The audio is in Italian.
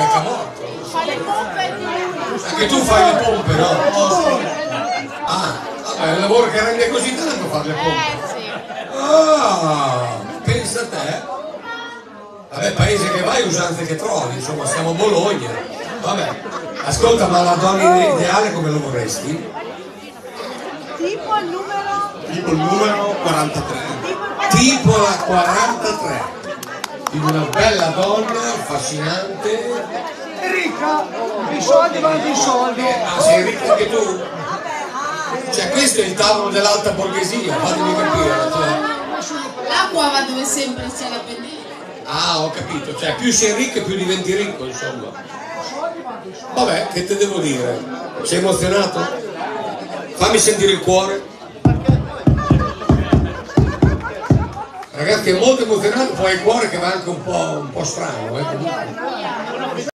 becca morto. Fa le pompe Anche tu fai le pompe, no? Ah, vabbè, è un lavoro che rende così tanto fare le pompe. Eh sì. Ah, pensa a te. Vabbè, paese che vai, usanze che trovi, insomma, siamo a Bologna. Vabbè, ascolta, ma la donna ideale come lo vorresti? Tipo il numero. Tipo il numero 43. Tipo la 43. Quindi una bella donna, affascinante. Ricca. I soldi vanno i soldi. Ah, sei ricca anche tu? Cioè, questo è il tavolo dell'alta borghesia, fatemi capire. Cioè. L'acqua va dove sempre c'è la pendenza. Ah, ho capito, cioè più sei ricco più diventi ricco, insomma. Vabbè, che te devo dire? Sei emozionato? Fammi sentire il cuore. Ragazzi è molto emozionante, poi il cuore che va anche un po', un po strano. Eh,